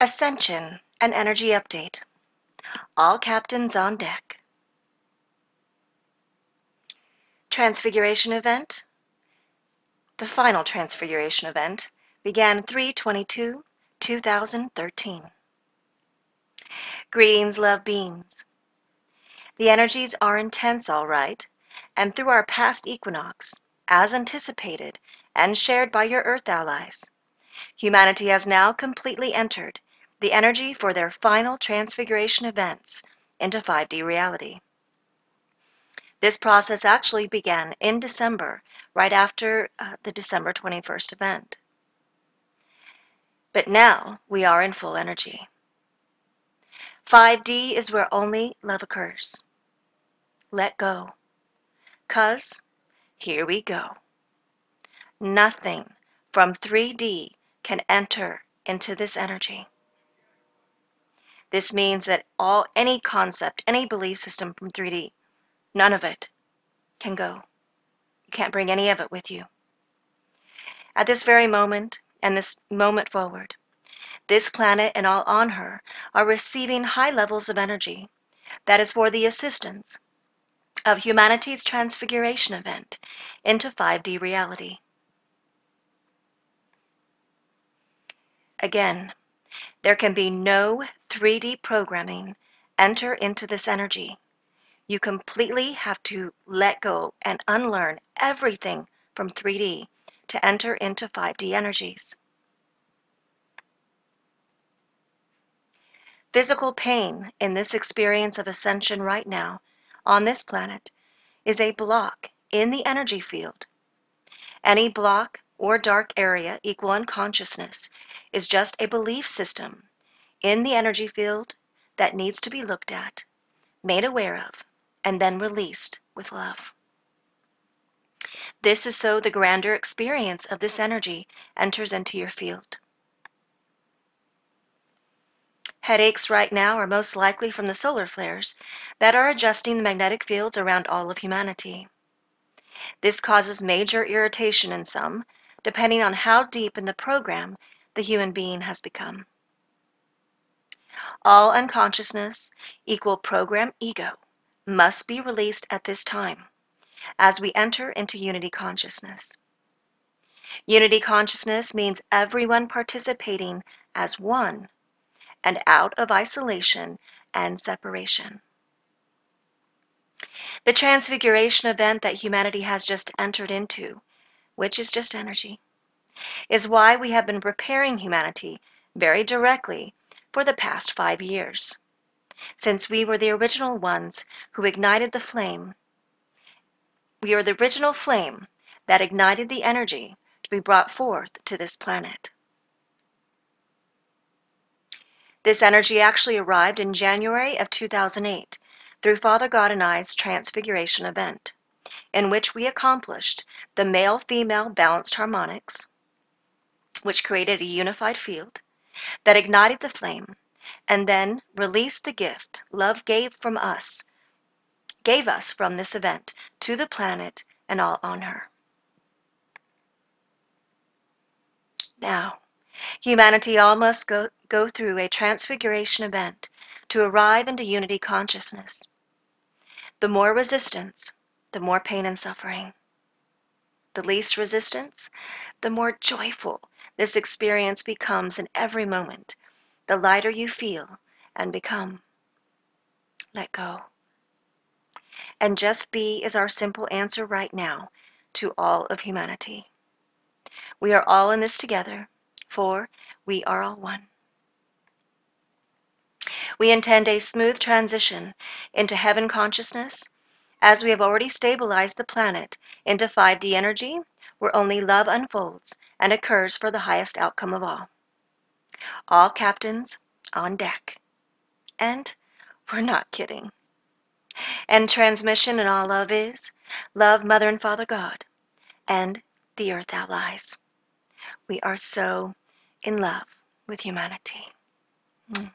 Ascension and Energy Update. All captains on deck. Transfiguration event. The final transfiguration event began 322 2013. Greetings, love beings. The energies are intense, all right, and through our past equinox, as anticipated and shared by your Earth allies, humanity has now completely entered the energy for their final transfiguration events into 5D reality. This process actually began in December, right after uh, the December 21st event. But now we are in full energy. 5D is where only love occurs. Let go. Cuz, here we go. Nothing from 3D can enter into this energy. This means that all any concept, any belief system from 3D, none of it can go. You can't bring any of it with you. At this very moment, and this moment forward, this planet and all on her are receiving high levels of energy that is for the assistance of humanity's transfiguration event into 5D reality. Again, there can be no 3D programming enter into this energy. You completely have to let go and unlearn everything from 3D to enter into 5D energies. Physical pain in this experience of ascension right now on this planet is a block in the energy field. Any block or dark area equal unconsciousness is just a belief system in the energy field that needs to be looked at, made aware of, and then released with love. This is so the grander experience of this energy enters into your field. Headaches right now are most likely from the solar flares that are adjusting the magnetic fields around all of humanity. This causes major irritation in some, depending on how deep in the program the human being has become. All unconsciousness, equal program ego, must be released at this time as we enter into unity consciousness. Unity consciousness means everyone participating as one and out of isolation and separation. The transfiguration event that humanity has just entered into which is just energy, is why we have been preparing humanity very directly for the past five years, since we were the original ones who ignited the flame. We are the original flame that ignited the energy to be brought forth to this planet. This energy actually arrived in January of 2008 through Father God and I's Transfiguration event in which we accomplished the male female balanced harmonics, which created a unified field that ignited the flame and then released the gift love gave from us gave us from this event to the planet and all on her. Now, humanity all must go, go through a transfiguration event to arrive into unity consciousness. The more resistance, the more pain and suffering. The least resistance, the more joyful this experience becomes in every moment, the lighter you feel and become. Let go. And just be is our simple answer right now to all of humanity. We are all in this together, for we are all one. We intend a smooth transition into heaven consciousness as we have already stabilized the planet into 5D energy, where only love unfolds and occurs for the highest outcome of all. All captains on deck. And we're not kidding. And transmission and all love is love Mother and Father God and the Earth allies. We are so in love with humanity. Mm.